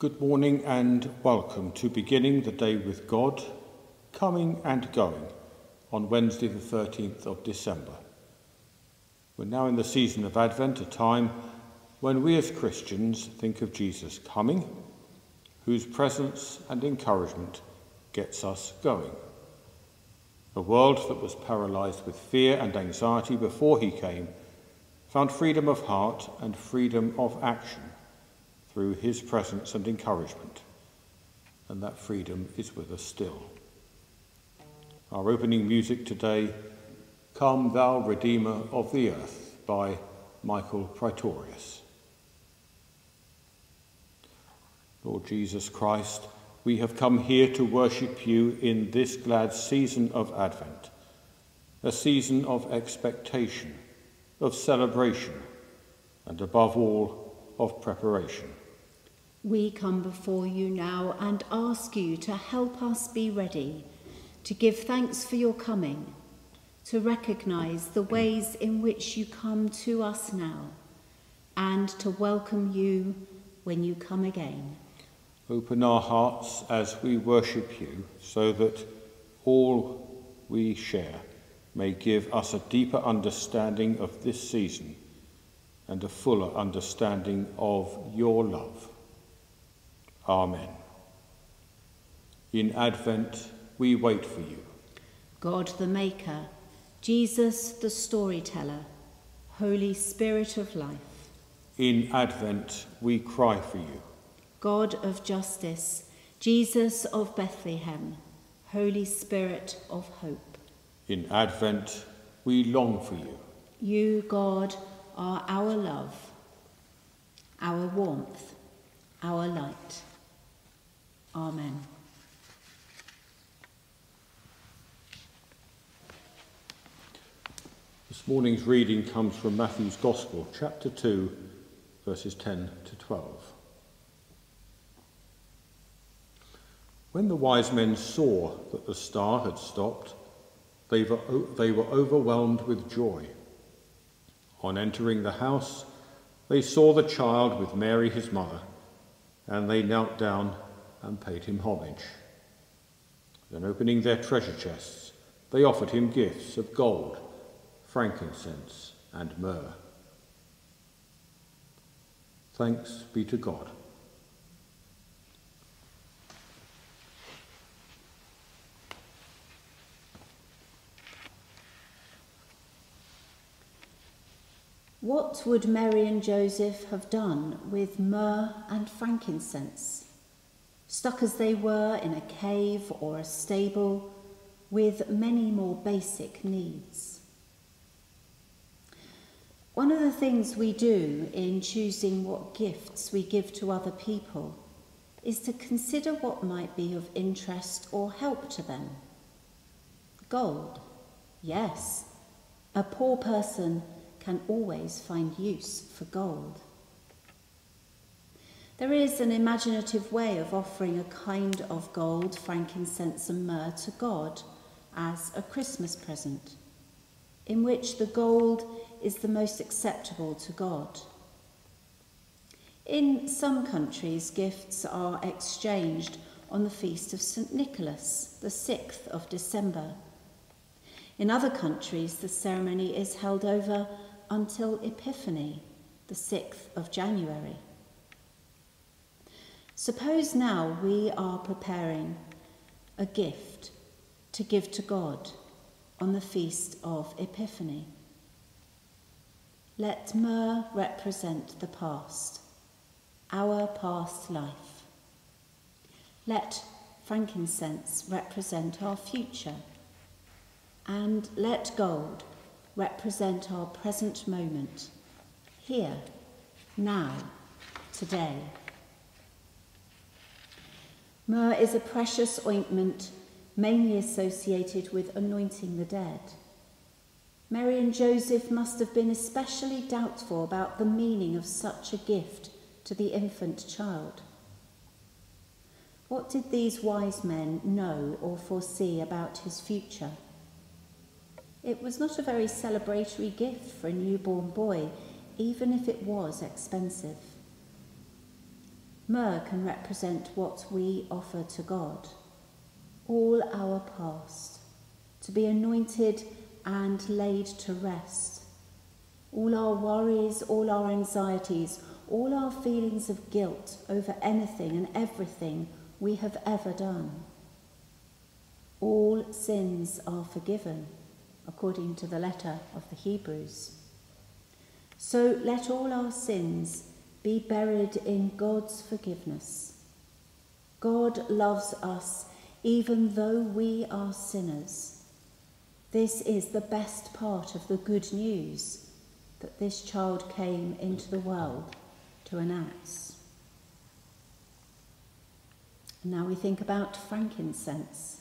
Good morning and welcome to beginning the day with God, coming and going on Wednesday, the 13th of December. We're now in the season of Advent, a time when we as Christians think of Jesus coming, whose presence and encouragement gets us going. A world that was paralyzed with fear and anxiety before he came found freedom of heart and freedom of action through his presence and encouragement, and that freedom is with us still. Our opening music today, Come Thou Redeemer of the Earth, by Michael Praetorius. Lord Jesus Christ, we have come here to worship you in this glad season of Advent, a season of expectation, of celebration, and above all, of preparation. We come before you now and ask you to help us be ready, to give thanks for your coming, to recognise the ways in which you come to us now, and to welcome you when you come again. Open our hearts as we worship you so that all we share may give us a deeper understanding of this season and a fuller understanding of your love. Amen. In Advent, we wait for you. God the Maker, Jesus the Storyteller, Holy Spirit of life. In Advent, we cry for you. God of justice, Jesus of Bethlehem, Holy Spirit of hope. In Advent, we long for you. You, God, are our love, our warmth, our light. Amen. This morning's reading comes from Matthew's Gospel, chapter 2, verses 10 to 12. When the wise men saw that the star had stopped, they were, they were overwhelmed with joy. On entering the house, they saw the child with Mary his mother, and they knelt down and paid him homage. Then, opening their treasure chests, they offered him gifts of gold, frankincense, and myrrh. Thanks be to God. What would Mary and Joseph have done with myrrh and frankincense? Stuck as they were in a cave or a stable with many more basic needs. One of the things we do in choosing what gifts we give to other people is to consider what might be of interest or help to them. Gold, yes, a poor person can always find use for gold. There is an imaginative way of offering a kind of gold, frankincense, and myrrh to God as a Christmas present, in which the gold is the most acceptable to God. In some countries, gifts are exchanged on the feast of St. Nicholas, the 6th of December. In other countries, the ceremony is held over until Epiphany, the 6th of January. Suppose now we are preparing a gift to give to God on the feast of Epiphany. Let myrrh represent the past, our past life. Let frankincense represent our future. And let gold represent our present moment, here, now, today. Myrrh is a precious ointment mainly associated with anointing the dead. Mary and Joseph must have been especially doubtful about the meaning of such a gift to the infant child. What did these wise men know or foresee about his future? It was not a very celebratory gift for a newborn boy, even if it was expensive. Myrrh can represent what we offer to God, all our past, to be anointed and laid to rest. All our worries, all our anxieties, all our feelings of guilt over anything and everything we have ever done. All sins are forgiven, according to the letter of the Hebrews. So let all our sins be buried in God's forgiveness. God loves us even though we are sinners. This is the best part of the good news that this child came into the world to announce. Now we think about frankincense.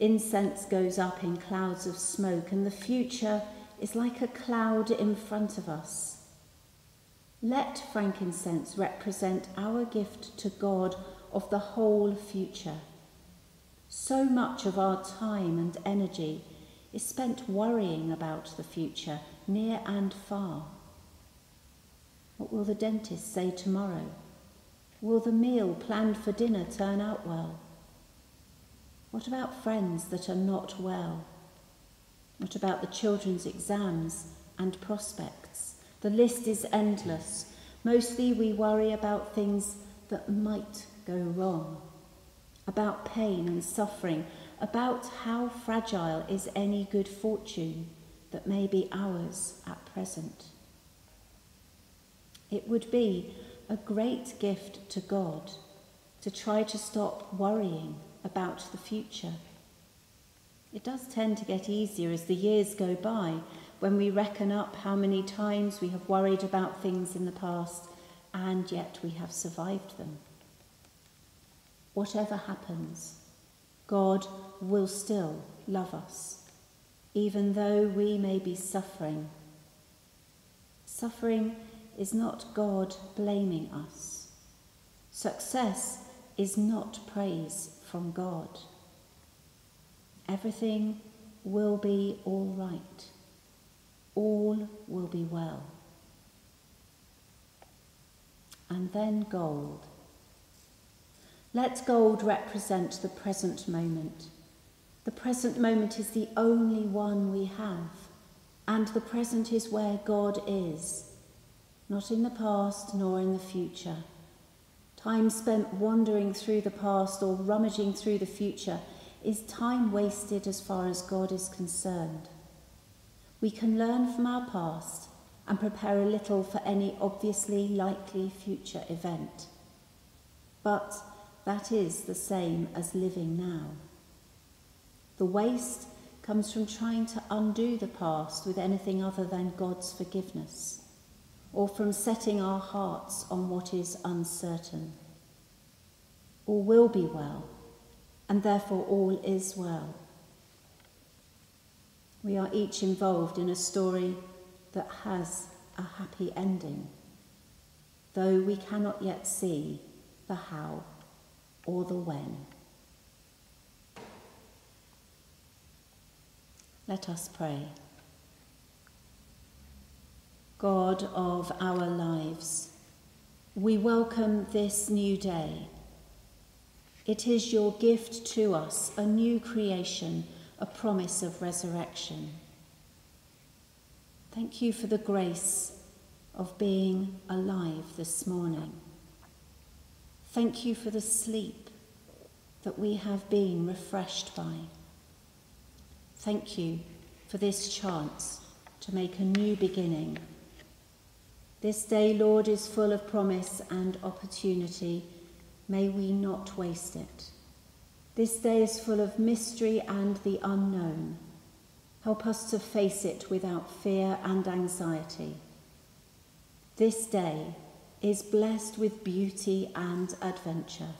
Incense goes up in clouds of smoke, and the future is like a cloud in front of us. Let frankincense represent our gift to God of the whole future. So much of our time and energy is spent worrying about the future, near and far. What will the dentist say tomorrow? Will the meal planned for dinner turn out well? What about friends that are not well? What about the children's exams and prospects? The list is endless. Mostly we worry about things that might go wrong, about pain and suffering, about how fragile is any good fortune that may be ours at present. It would be a great gift to God to try to stop worrying about the future. It does tend to get easier as the years go by when we reckon up how many times we have worried about things in the past and yet we have survived them. Whatever happens, God will still love us, even though we may be suffering. Suffering is not God blaming us. Success is not praise from God. Everything will be all right. All will be well. And then gold. Let gold represent the present moment. The present moment is the only one we have, and the present is where God is not in the past nor in the future. Time spent wandering through the past or rummaging through the future is time wasted as far as God is concerned. We can learn from our past and prepare a little for any obviously likely future event. But that is the same as living now. The waste comes from trying to undo the past with anything other than God's forgiveness or from setting our hearts on what is uncertain. All will be well, and therefore all is well. We are each involved in a story that has a happy ending, though we cannot yet see the how or the when. Let us pray. God of our lives, we welcome this new day. It is your gift to us, a new creation, a promise of resurrection. Thank you for the grace of being alive this morning. Thank you for the sleep that we have been refreshed by. Thank you for this chance to make a new beginning this day, Lord, is full of promise and opportunity. May we not waste it. This day is full of mystery and the unknown. Help us to face it without fear and anxiety. This day is blessed with beauty and adventure.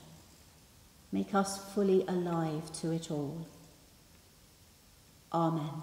Make us fully alive to it all. Amen.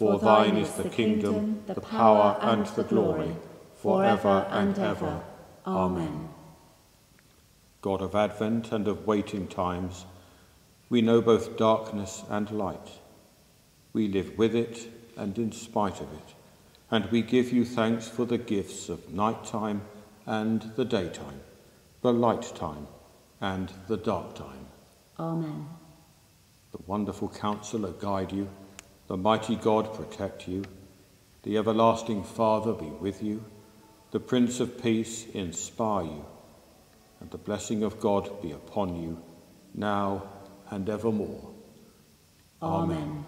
For thine is the kingdom, the power, and the glory, for ever and ever. Amen. God of Advent and of waiting times, we know both darkness and light. We live with it and in spite of it, and we give you thanks for the gifts of night time and the daytime, the light time and the dark time. Amen. The wonderful counselor guide you, the mighty God protect you, the everlasting Father be with you, the Prince of Peace inspire you, and the blessing of God be upon you now and evermore. Amen. Amen.